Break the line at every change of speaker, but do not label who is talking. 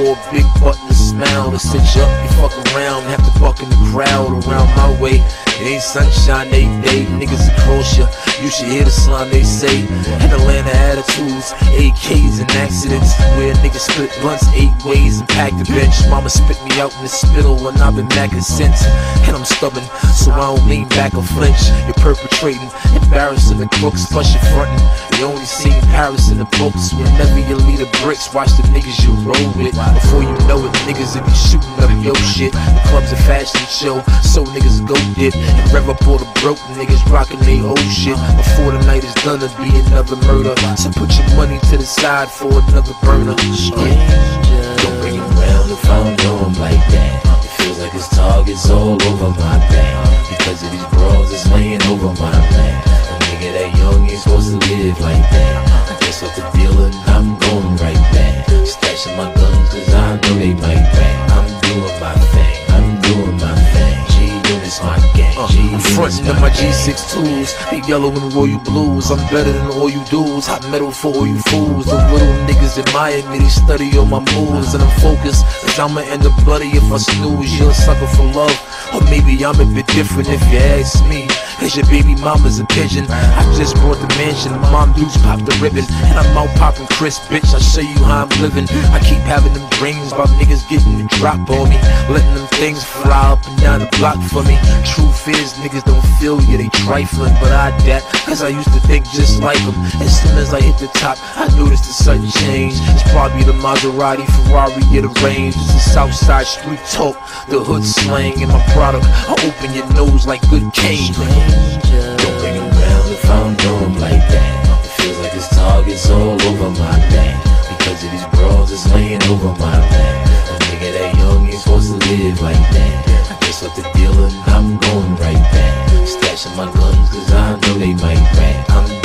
for a big button to smile to sit you up. You fuck around, have to buck in the crowd around my way. It ain't sunshine, they day niggas across you. You should hear the slime they say. And Atlanta attitudes, AKs and accidents. Where niggas split blunts eight ways and pack the bench. Mama spit me out in the spittle when I've been macking since. And I'm stubborn, so I don't lean back or flinch. You're perpetrating, embarrassing the crooks, plus you're fronting. You only seen Paris in the books. Whenever you lead the bricks, watch the niggas you roll with. Before you know it, niggas will be shooting up your shit. The club's a fashion show, so niggas go dip. And rev up all the broke niggas rocking they old shit. Before the night is done, it'll be another murder. So put your money to the side for another burner.
Don't bring it round if I don't know him like that. It feels like his target's all over my back. Because of these bras that's laying over my lap. A nigga that young ain't supposed to live like that. Guess off the G-Unit's my
in my. G6 tools, they yellow and royal blues. I'm better than all you dudes, hot metal for all you fools. The little niggas admire me, they study all my moves, and I'm focused. Cause I'ma end up bloody if I snooze. You're a sucker for love, or maybe I'm a bit different if you ask me. Cause your baby mama's a pigeon. I just bought the mansion, mom dudes pop the ribbon. And I'm out popping crisp, bitch. I'll show you how I'm living. I keep having them dreams about niggas getting the drop on me. Letting them things fly up and down the block for me. Truth is, niggas don't feel you, they trifling. But I that, cause I used to think just like them. As soon as I hit the top, I noticed a sudden change. It's probably the Maserati, Ferrari, get the range. It's the Southside street talk, the hood slang, and my product. I open your nose like good cane.
Don't bring if I don't like that. It feels like his target's all over my back. Because of these bras that's laying over my lap. A nigga that young ain't supposed to live like that. I guess what the dealer, I'm going right back. Stashing my guns cause I know they might back. Thing.